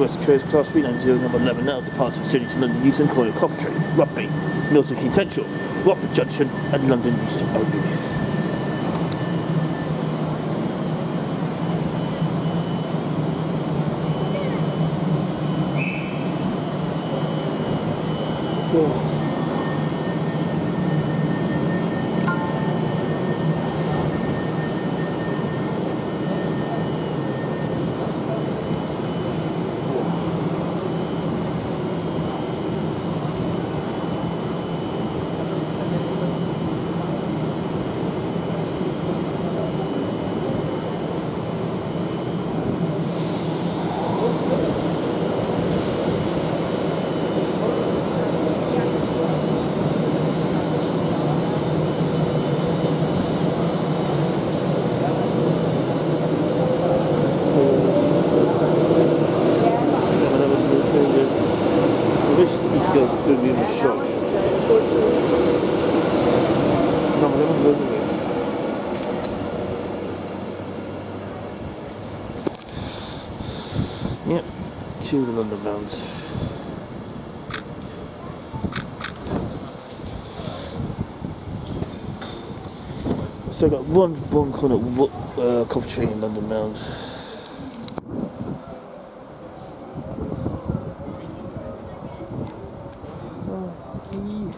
West Coast, Class 390, number 11 now departs from City to London Euston, calling Coventry, Rugby, Milton Keynes Central, Watford Junction, and London Euston only. I oh. Would do me in the shop. No. Yep, two London rounds. So I got one one corner uh, Coventry in London round. うん